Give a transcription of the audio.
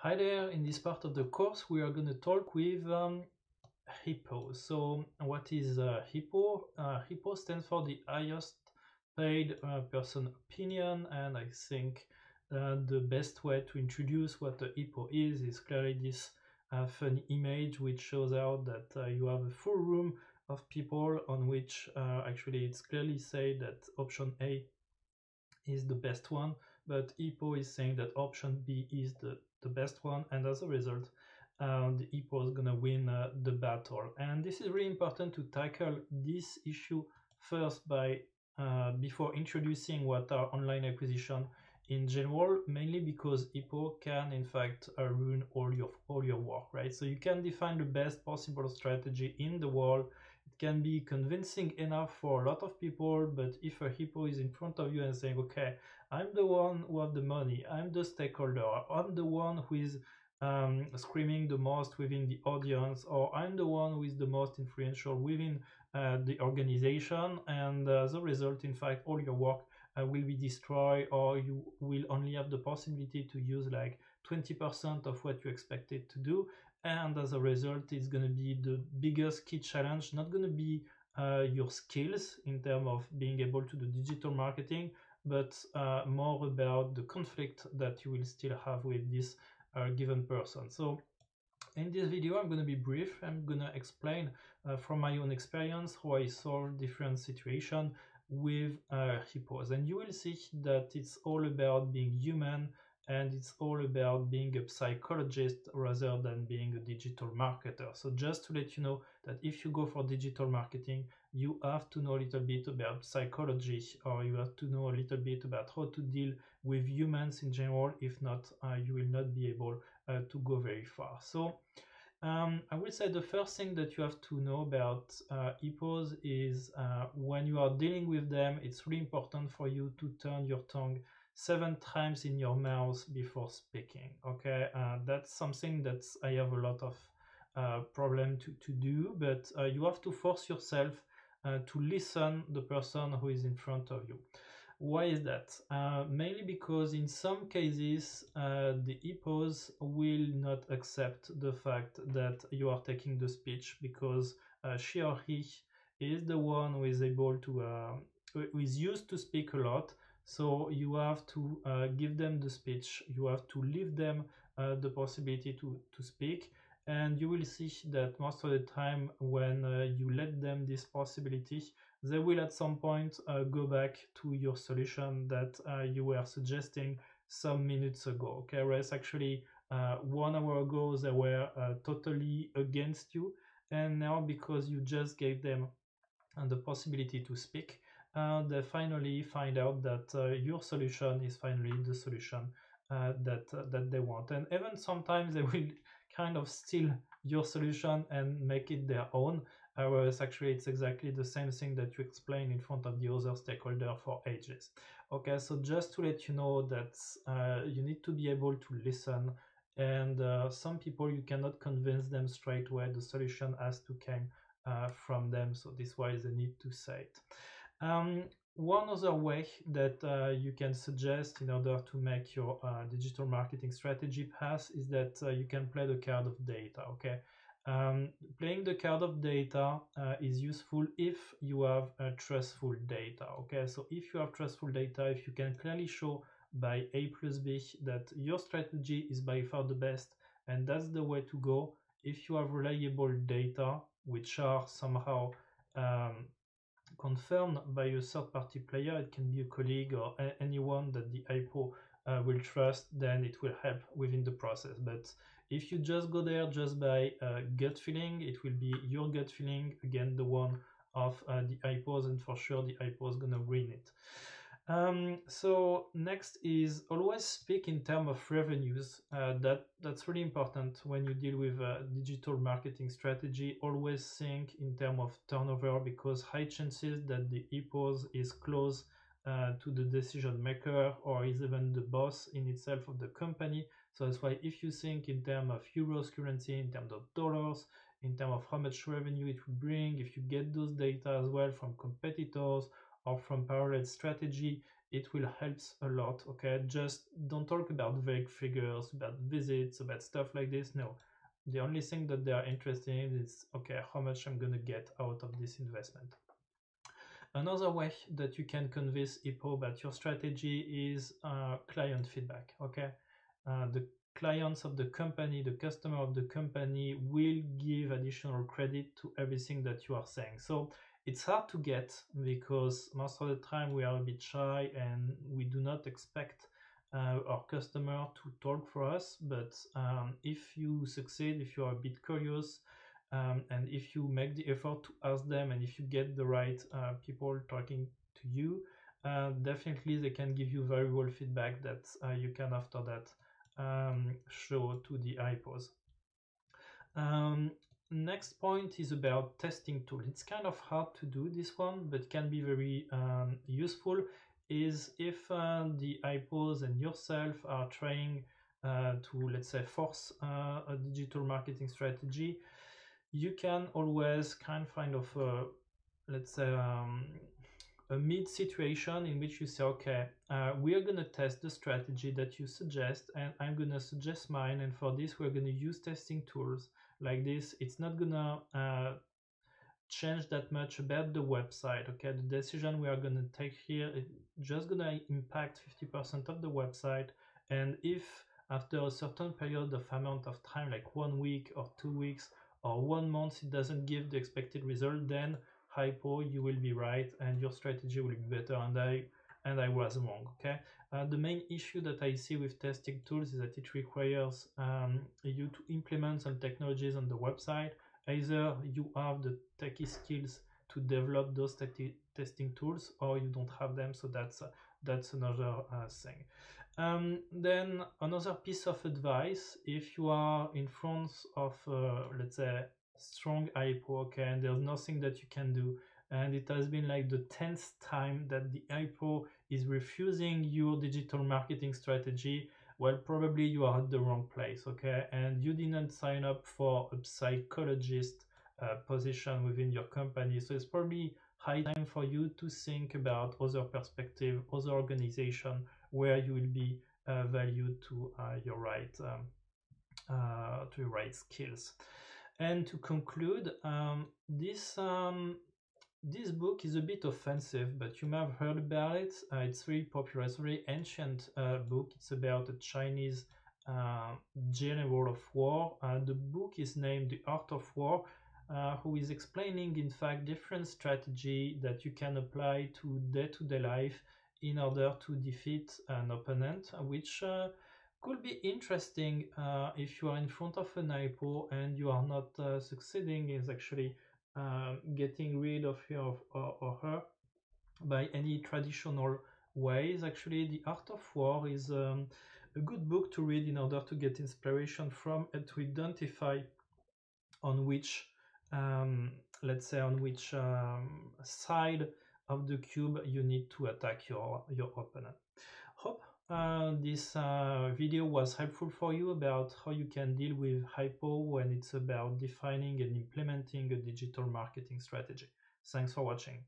Hi there, in this part of the course we are going to talk with um, HIPPO. So what is uh, HIPPO? Uh, HIPPO stands for the highest paid uh, person opinion and I think uh, the best way to introduce what the HIPPO is is clearly this uh, funny image which shows out that uh, you have a full room of people on which actually it's clearly said that option A is the best one but HIPPO is saying that option B is the the best one and as a result uh, the HIPPO is gonna win uh, the battle. And this is really important to tackle this issue first by uh, before introducing what are online acquisition in general mainly because HIPPO can in fact uh, ruin all your all your work right? So you can define the best possible strategy in the world. It can be convincing enough for a lot of people but if a HIPPO is in front of you and saying okay I'm the one who have the money. I'm the stakeholder. I'm the one who is um, screaming the most within the audience, or I'm the one who is the most influential within uh, the organization. And uh, as a result, in fact, all your work uh, will be destroyed, or you will only have the possibility to use like 20% of what you expected to do. And as a result, it's going to be the biggest key challenge, not going to be uh, your skills in terms of being able to do digital marketing, but uh, more about the conflict that you will still have with this uh, given person. So in this video, I'm going to be brief. I'm going to explain uh, from my own experience how I solve different situations with uh, HIPPOs. And you will see that it's all about being human and it's all about being a psychologist rather than being a digital marketer. So just to let you know that if you go for digital marketing, you have to know a little bit about psychology or you have to know a little bit about how to deal with humans in general. If not, uh, you will not be able uh, to go very far. So um, I will say the first thing that you have to know about uh, HIPPOs is uh, when you are dealing with them, it's really important for you to turn your tongue seven times in your mouth before speaking okay? Uh, that's something that i have a lot of uh, problem to, to do but uh, you have to force yourself uh, to listen the person who is in front of you. Why is that? Uh, mainly because in some cases uh, the HIPPOs will not accept the fact that you are taking the speech because she or he is the one who is able to who is used to speak a lot so you have to uh, give them the speech, you have to leave them uh, the possibility to, to speak. And you will see that most of the time when uh, you let them this possibility, they will at some point uh, go back to your solution that uh, you were suggesting some minutes ago. Okay, whereas actually uh, one hour ago they were totally against you. And now because you just gave them the possibility to speak, and they finally find out that uh, your solution is finally the solution uh, that uh, that they want. And even sometimes they will kind of steal your solution and make it their own. Whereas actually it's exactly the same thing that you explain in front of the other stakeholder for ages. Okay so just to let you know that uh, you need to be able to listen and uh, some people you cannot convince them straight away the solution has to come uh, from them. So this why they need to say it um, one other way that uh, you can suggest in order to make your uh, digital marketing strategy pass is that uh, you can play the card of data. Okay, um, playing the card of data uh, is useful if you have trustful data. Okay, so if you have trustful data, if you can clearly show by A plus B that your strategy is by far the best and that's the way to go. If you have reliable data, which are somehow um, confirmed by a third-party player, it can be a colleague or anyone that the HIPPO uh, will trust, then it will help within the process. But if you just go there just by uh, gut feeling, it will be your gut feeling, again, the one of uh, the HIPPOs, and for sure the HIPPO is gonna win it. Um, so next is always speak in terms of revenues. Uh, that that's really important when you deal with a digital marketing strategy. Always think in terms of turnover because high chances that the EPOS is close uh, to the decision maker or is even the boss in itself of the company. So that's why if you think in terms of euros currency, in terms of dollars, in terms of how much revenue it will bring, if you get those data as well from competitors or from parallel strategy, it will help a lot okay? Just don't talk about vague figures about visits about stuff like this no. The only thing that they are interested in is okay how much i'm to get out of this investment. Another way that you can convince Hippo about your strategy is uh, client feedback okay? Uh, the clients of the company the customer of the company will give additional credit to everything that you are saying. So it's hard to get because most of the time we are a bit shy and we do not expect uh, our customer to talk for us. But um, if you succeed, if you are a bit curious, um, and if you make the effort to ask them, and if you get the right uh, people talking to you, uh, definitely they can give you valuable feedback that uh, you can after that um, show to the Hippos. Next point is about testing tool. It's kind of hard to do this one, but can be very um, useful. Is if uh, the HIPPOs and yourself are trying uh, to, let's say, force uh, a digital marketing strategy, you can always kind of find of, a, let's say, um, a mid situation in which you say, okay, uh, we are going to test the strategy that you suggest, and I'm going to suggest mine. And for this, we're going to use testing tools like this it's not gonna uh, change that much about the website okay? The decision we are gonna take here is just gonna impact 50% of the website and if after a certain period of amount of time like one week or two weeks or one month it doesn't give the expected result then HIPPO, you will be right and your strategy will be better. And I and I was wrong okay uh, the main issue that I see with testing tools is that it requires um, you to implement some technologies on the website. Either you have the techie skills to develop those testing tools or you don't have them. So that's uh, that's another uh, thing. Um, then another piece of advice, if you are in front of, uh, let's say, strong Hippo, okay, and there's nothing that you can do, and it has been like the 10th time that the HIPPO is refusing your digital marketing strategy, well, probably you are at the wrong place, okay? And you didn't sign up for a psychologist uh, position within your company. So it's probably high time for you to think about other perspective, other organization where you will be uh, valued to uh, your right um, uh, to your right skills. And to conclude, um, this um, this book is a bit offensive, but you may have heard about it. Uh, it's very popular. It's a very ancient uh, book. It's about a Chinese uh, general of war. Uh, the book is named The Art of War, uh, who is explaining, in fact, different strategy that you can apply to day-to-day life in order to defeat an opponent, which uh, could be interesting if you are in front of an Hippo and you are not succeeding. Is actually um, getting rid of him or, or, her by any traditional ways. Actually, The Art of War is um, a good book to read in order to get inspiration from and to identify on which, um, let's say, on which um, side of the cube you need to attack your, your opponent. Uh, this uh, video was helpful for you about how you can deal with HIPPO when it's about defining and implementing a digital marketing strategy. Thanks for watching.